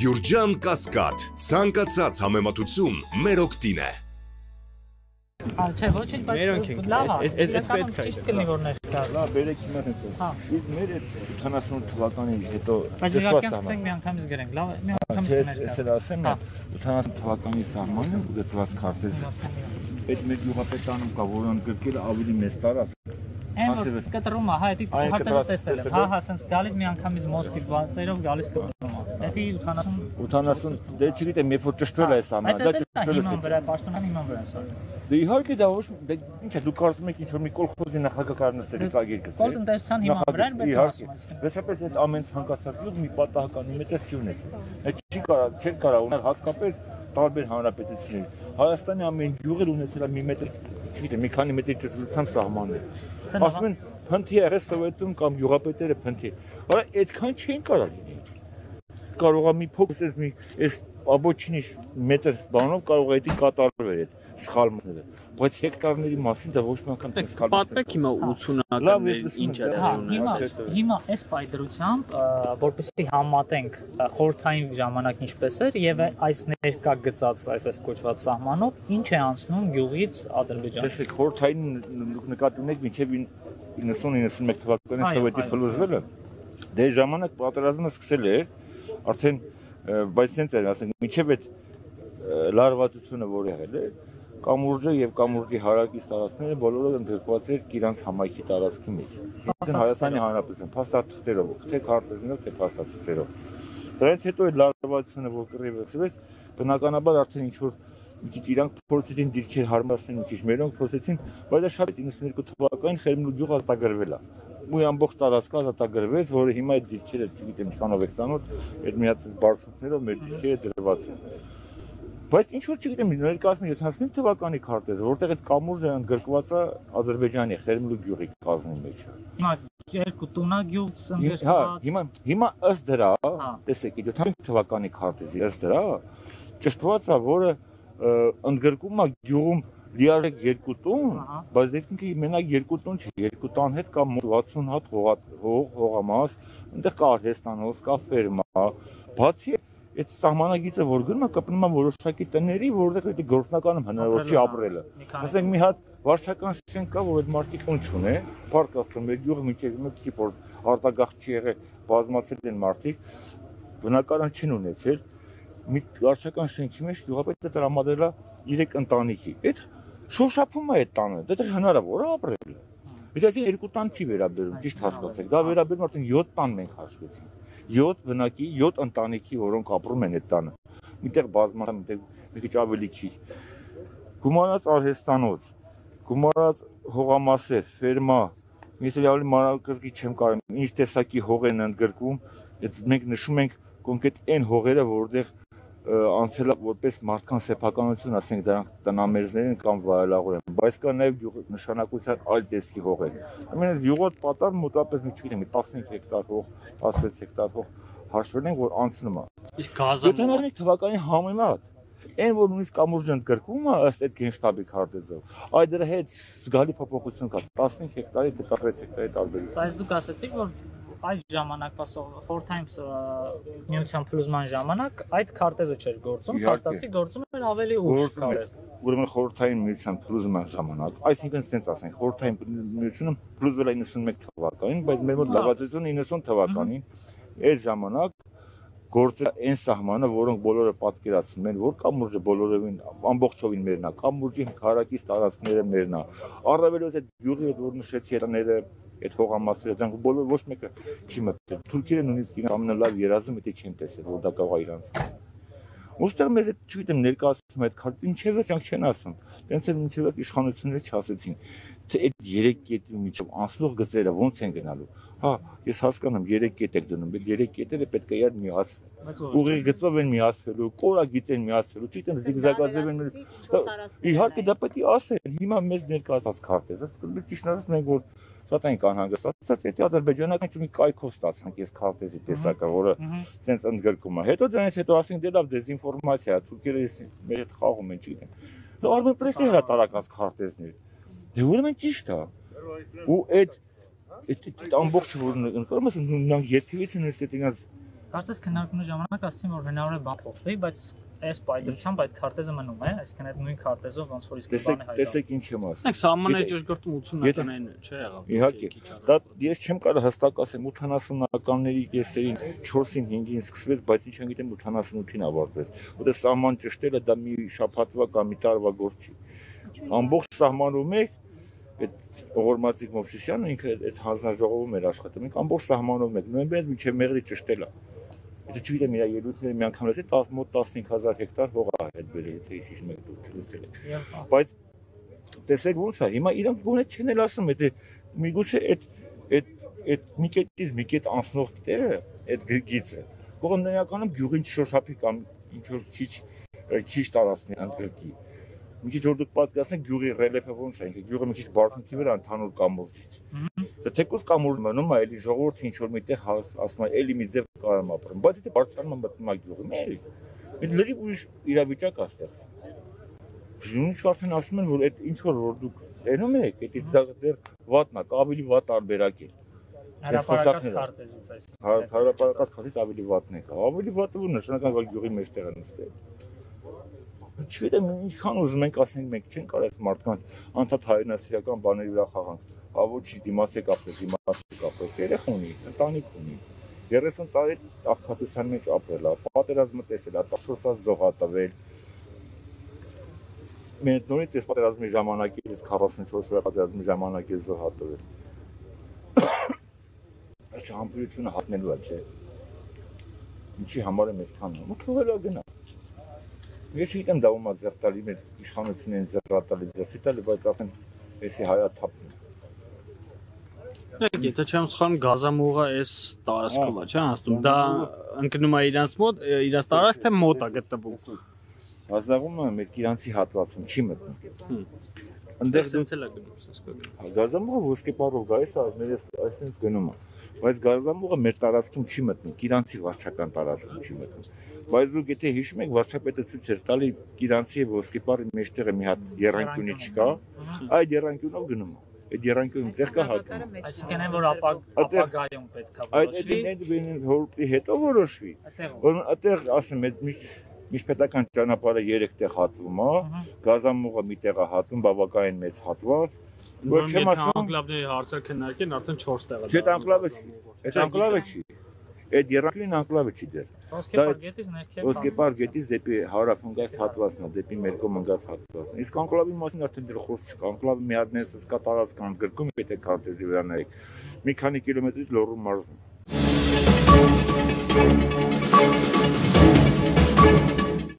Գյուրջան Կասկադ, ցանկացած համեմատություն մեր օգտին է։ Ա, չէ, ոչինչ, բայց լավ է, իրականում պետք է ճիշտ այդ, կլինի հա։ որ ներկայացնի։ Լավ, բերեք հիմա հետո։ Հա։ Իսկ մեր այդ 78 թվականի հետո Բայց սահման- սկսենք միանգամից գրենք, լավ, միանգամից Ես կներկայացնենք։ էսել ասեմ, Հա։ 80 թվականի սահմանը գծված քարտեզ։ Այդ մեր գյուղապետանում կա, որը ընդգրկել է ավելի մեծ տարածք։ Այն որ է։ կտրում է, հա, դա կտրած տեսել եմ։ Հա, եք։ հա, sense գալիս միանգամից մոստի բացերով գալիս կտրում է։ Դա 80 80 դե չգիտեմ, երբ որ ճշտվել է այս սահմանը, դա ճշտվել է։ հիման վրա, պաշտոնան հիման վրա սա։ Դե իհարկե դա ոչ, դե ինչ է, դու կարծում ես ինչ որ մի կոլխոզի նախագահ նստել ծագիր գծել։ Կոլտնտեսության հիման վրա են պետք է Իհարկե։ ասում այսինքն։ Վերջապես այդ ամեն ցանկացած լուր մի պատահական մի մետր չի ունեցել։ Այդ չի կարա, չէ կարա ունել հատկապես տարբեր հանրապետությունների։ Հայաստանի ամեն գյուղը ունեցել է մի մետր, չգիտեմ, մի քանի մետրի ճշգրտությամբ սահմաններ։ Ասում են փնթի եղես սովետում կամ գյուղապետերը փնթի։ Արա այդքան չեն Կարող է մի փոքր այս մի այս աբոչինի մետր բանով կարող է դա կատարվել այդ սխալները։ Բայց հեկտարների մասին դա ոչ մի անգամ Դեք սխալ պատմեք հիմա Լավ, 80-ականների ես ինչ է լսում Հա, հիմա ունեցել։ հիմա այս պայդրությամբ, որպեսզի համատենք ա, խորհրդային ժամանակ ինչպես էր եւ այս ներկա գծած այսպես կոչված սահմանով ինչ է անցնում գյուղից Ադրբեջան։ Տեսեք, խորթային նկատի ունեք մինչև 90-91 թվականին սովետի փլուզվելը։ Դե ժամանակ պատերազմը սկսել էր, արդեն բայց ցենց էր, ասենք, մինչև այդ լարվածությունը, որ եղել է, կամուրջը եւ կամուրջի հարակից տարածքները բոլորը ընդգրկված էր իրանց համայնքի տարածքի մեջ։ Այսինքն Հայաստանի Հանրապետություն փաստաթղթերով, թե քարտեզներով, թե փաստաթղթերով։ Դրանից հետո այդ լարվածությունը, որ կռիվը սկսվեց, բնականաբար արդեն ինչ որ քիչ իրանք փորձեցին դիրքեր հարմարացնել, մի քիչ մերոնք փորձեցին, բայց դա շատ 92 թվականին Խերմլու գյուղը ազատագրվել է։ Ու ամբողջ տարածքը ազատագրվեց, որը հիմա այդ դիրքերը, չգիտեմ, ինչքանով է ցանոթ, այդ միացած բարձունքներով մեր դիրքերը դրված են։ Բայց ինչ որ չգիտեմ, ներկայացնում 75 թվականի քարտեզը, որտեղ այդ կամուրջը ընդգրկված է Ադրբեջանի Խերմլու գյուղի կազմի մեջ։ Հիմա երկու տունա գյուղ Հա, ընդգրկված։ հիմա հիմա ըստ դրա, Հա։ տեսեք, 75 թվականի քարտեզի ըստ դրա ճշտված է, որը ընդգրկում է գյուղում լիարժեք երկու տուն, բայց դեպքի մենակ երկու տուն չի, երկու տան հետ կա մոտ 60 հատ հող հողամաս, այնտեղ կա արհեստանոց, կա ֆերմա, բացի այդ այդ սահմանագիծը որ գրում է կապնում է որոշակի տների, որտեղ այդ գործնականում հնարավոր չի ապրելը։ Ասենք մի հատ վարչական շենք կա, որ այդ մարտիկ ուն չունե, պարկ ասում մեր գյուղը միջև մեկ չի որ արտագաղ չի եղել, բազմացել են մարտիկ, բնակարան չեն ունեցել։ Մի վարչական շենքի մեջ գյուղապետը տրամադրել է 3 ընտանիքի։ Այդ շոշափում է այդ տանը, դեռ հնարավոր է ապրելը։ Դիտեցի երկու տան չի վերաբերում, ճիշտ հասկացեք։ Դա վերաբերում արդեն 7 տան մենք հաշվեցինք։ 7 բնակի, 7 ընտանիքի, որոնք ապրում են այդ տանը։ Միտեղ բազմա, միտեղ մի քիչ ավելի քիչ։ Գումարած արհեստանոց, գումարած հողամասեր, ֆերմա, ես էլ ավելի մանրակրկիտ չեմ կարող ինչ տեսակի հող են ընդգրկում, այդ մենք նշում ենք կոնկրետ այն հողերը, որտեղ անցել որպես մարդկան սեփականություն, ասենք դրանք տնամերձներ են կամ վայելաղոր են, բայց կա նաև նշանակության այլ տեսքի հողեր։ Ամենից յուղոտ պատար մոտապես մի չգիտեմ, 15 հեկտար հող, 16 հեկտար հող հաշվել են, որ անցնում է։ Իսկ գազը 75 թվականի համեմատ այն որ նույնիսկ կամուրջ ընդգրկվում է ըստ այդ գենշտաբի քարտեզով այդ դրա հետ զգալի փոփոխություն կա 15 հեկտարի թե 16 հեկտարի տարբերություն Բայց դուք ասացիք, որ այդ ժամանակ խորթային միության փլուզման ժամանակ այդ քարտեզը չէր գործում, փաստացի գործում էր ավելի ուշ քարտեզ։ ուրեմն խորհրդային միության փլուզման ժամանակ այսինքն ցենց ասենք խորհրդային միությունը փլուզվել է 91 թվականին բայց մեր մոտ Լավ։ լավացությունը 90 թվականին այդ ժամանակ գործել այն սահմանը, որոնք բոլորը պատկերացնում են, որ կամուրջը բոլորովին ամբողջովին մերն է, կամուրջի հարակից տարածքները մերն է։ Առավելως այդ գյուղի հետ որ նշեցի հետները այդ հողամասերը դրանք բոլոր ոչ մեկը չի մտել։ Թուրքերը նույնիսկ ամենալավ երազում է թե չեն տեսել, որ դա կարող է իրանց։ Ոստեղ մեզ այդ չգիտեմ ներկայացում այդ քարտ ինչև է ճանք չեն ասում։ Տենց էլ ինչև է իշխանությունները չասեցին թե այդ 3 կետի միջով անցնող գծերը ոնց են գնալու։ Հա, ես հասկանում 3 կետ եք դնում, բայց 3 կետերը պետք է իար միացվեն։ Ուղիղ գծով են միացվելու, կորագիծ են միացվելու, չգիտեմ, զիգզագաձև են։ Իհարկե դա պետք է ասեն։ Հիմա մեզ ներկայացած քարտեզը, սկզբից ճիշտ ասած մենք որ շատ ենք անհանգստացած, եթե ադրբեջանական մի կայքով ստացանք այս քարտեզի տեսակը, որը ցենց ընդգրկում է։ Հետո դրանից հետո ասենք դե լավ դեզինֆորմացիա, թուրքերը ես մեր հետ խաղում են, չգիտեմ։ Դա արմենպրեսի հրատարակած քարտեզներ։ Դե ուրեմն ճիշտ է։ Ու այդ այդ ամբողջ որ ընդգրկում ես նա նույնիսկ այդ ինձ Կարծես քննարկումների ժամանակ ասացին, որ հնարավոր է բան փոխվի, բայց այս պայդրությամբ այդ քարտեզը մնում է, այսինքն այդ նույն քարտեզով ոնց որ իսկ Տեսեք, բանը հայտնի։ տեսեք ինչ եմ ասում։ Մենք սահմանների Եթե- ճշգրտում 80-ականներին չէ եղավ։ Իհարկե, դա ես չեմ կարող հստակ ասեմ 80-ականների կեսերին 4-ին 5-ին սկսվեց, բայց ինչ գիտեմ 88-ին ավարտվեց։ Որտեղ սահման ճշտելը դա մի շաբաթվա կամ մի տարվա գործ չի։ Ամբողջ սահմանում եք այդ Օղորմածիկ Մովսիսյանը ինքը այդ- հանձնաժողովում էր աշխատում։ Մենք ամբողջ սահմանով ենք նոյեմբերից մինչև մեղրի ճշտելա։ Եթե չգիտեմ իր ելույթները մի անգամ լսել 10 մոտ 15000 հեկտար հող է հետ բերել, եթե հիշում եք դուք չլսել Բայց տեսեք ոնց է, հիմա իրանք գոնե չեն էլ ասում, եթե միգուցե այդ այդ այդ մի կետից մի կետ անցնող տերը, այդ գիծը, կողմնականում գյուղին չշոշափի կամ ինչ որ քիչ քիչ տարածնի ընդգրկի։ Մի քիչ որ դուք պատկասնեք գյուղի ռելիեֆը ոնց է, ինքը գյուղը մի քիչ բարձունքի վրա ընդհանուր կամուրջից։ Թեկուզ կամուրջ մնում է, էլի ժողովուրդը ինչ որ միտեղ ասում է, էլի մի ձև կարամ ապրեմ, բայց եթե բարձրանում է մտնում է գյուղը, մեր Այդ լրիվ ուրիշ իրավիճակ է ստեղ։ Ժունից արդեն ասում են, որ այդ ինչ որ որ դուք տենում եք, դա դեռ վատնա, ավելի վատ տարբերակ է։ խոսակները։ քարտեզից այս։ Հարաբերակած քաշից ավելի վատն է։ Ավելի վատը որ նշանական որ գյուղի մեջտեղ է նստել։ Չգիտեմ, ինչքան ուզում ենք ասենք, մենք չենք կարող այս մարդկանց անդադ հայրենասիրական բաների վրա խաղանք։ Հա ոչ դիմացեք ապրել, դիմացեք ապրել։ Երեխա ունի, ընտանիք ունի։ 30 տարի աղքատության մեջ ապրել է, պատերազմը տեսել է, 14-ած զոհ ա տվել, մենք նորից այս պատերազմի ժամանակից 44-րդ պատերազմի ժամանակից զոհ հատվել։ Այս համբերությունը հատնելու է, չէ։ Ինչի համար է մեզ քանում։ Ու թողել է գնա։ Ես գիտեմ դա ումա ձերտալի մեծ իշխանությունն ձերտալի ձերտալի, բայց արդեն էսի հայա թափն։ Եք, եթե չեմ սխալվում, գազամուղը այս տարածքում է, չէ՞, ասում։ Դա ընկնում է իրանց մոտ, իրանց տարածք թե մոտ է գտնվում։ Գազաղումը մեր կիրանցի հատվածում չի մտնում։ Այնտեղ Դեռ էլ է գնում, ասես կգնում։ Գազամուղը ոսկեպարով գայս է, մեր այսինքն գնում է։ Բայց գազամուղը մեր տարածքում չի մտնում, Կիրանցի վարչական տարածքում չի մտնում։ Բայց դուք եթե հիշում եք, վարչապետը ցույց էր տալի Կիրանցի եւ ոսկեպարի մեջտեղը մի հատ երանգյունի չկա, այդ երանգյունով գնում է։ Այդ երանգյունը դեռ կա հատում։ Այսինքն այն որ ապագայում պետքա Այդ որոշվի։ այդ դին հորտի հետո որոշվի։ Որ այդտեղ ասեմ, այդ միշտ միջպետական ճանապարհը 3 տեղ հատվում է, Ահա։ գազամուղը մի տեղ է հատվում, բավականին մեծ հատված։ Որ չեմ ասում, անկլավների հարցը քննարկեն, արդեն 4 տեղ է։ Չէ, անկլավը չի։ Այդ անկլավը չի։ Այդ երակլին անկլավը չի դեռ։ ոսկեպար գետից դեպի հարավ ընկած հատվածն է, դեպի մեր կողմ ընկած հատվածն։ Իսկ անկլավի մասին արդեն դեռ խոսք չկա։ Անկլավը մի հատ ներս կա տարածքան գրկում, եթե քարտեզի վրա նայեք։ Մի քանի կիլոմետրից լոռու մարզում։